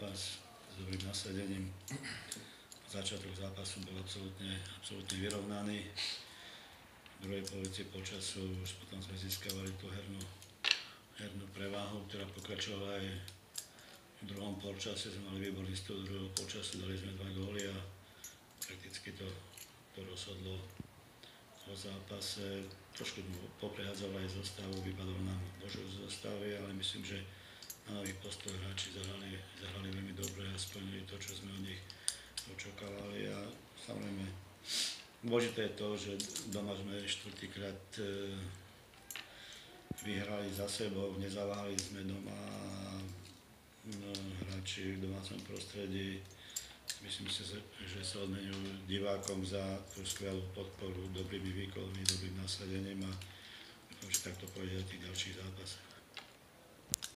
zápas s dobrým nasadením. Začiatok zápasu bol absolútne, absolútne vyrovnaný. V druhej polovici počasu už potom sme získavali tú hernú, hernú preváhu, ktorá pokračovala aj v druhom polčase. Sme mali výborný styl druhého polčasu, dali sme dva góly a prakticky to, to rozhodlo o zápase. Trošku poprehádzal aj zostavu, vypadol nám z zostavy, ale myslím, že na nových postoch hráči zahrali, zahrali veľmi dobre a splnili to, čo sme od nich očakávali a samozrejme Dôležité je to, že doma sme štvrtýkrát e, vyhrali za sebou, nezaváhali sme doma no, hráči v domácom prostredí. Myslím si, že sa odmenujú divákom za tú skvelú podporu, dobrými výkonmi, dobrým nasadením a dúfam, že takto pôjde tých ďalších zápasoch.